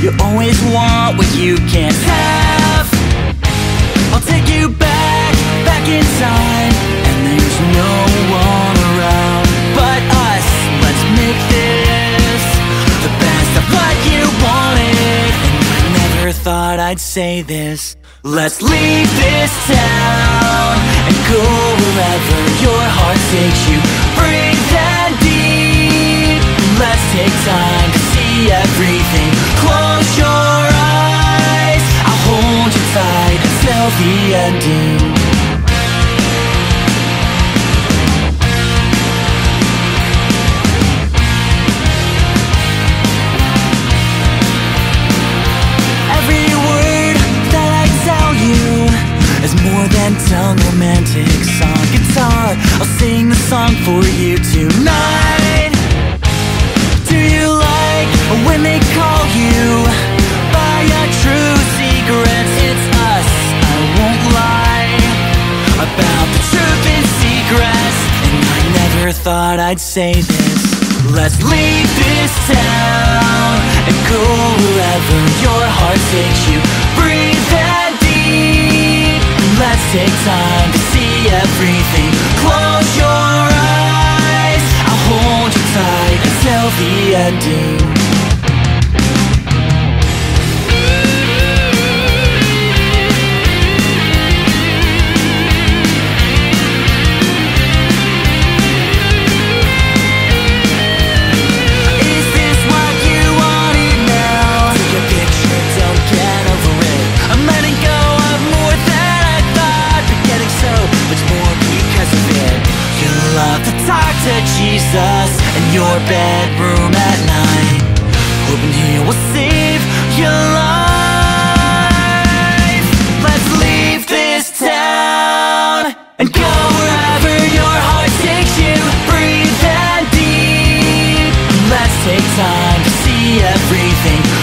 You always want what you can't have. I'll take you back, back in time, and there's no one around but us. Let's make this the best of what you wanted. And I never thought I'd say this. Let's leave this town and go wherever your heart takes you. Breathe and deep. Let's take time everything. Close your eyes. I'll hold you tight until the ending. Every word that I tell you is more than tongue romantics on guitar. I'll sing the song for you tonight. I'd say this. Let's leave this town and go wherever your heart takes you. Breathe and deep. Let's take time to see everything. Close your eyes. I'll hold you tight until the ending. Your bedroom at night, hoping he will save your life. Let's leave this town and go wherever your heart takes you. Breathe and deep. Let's take time to see everything.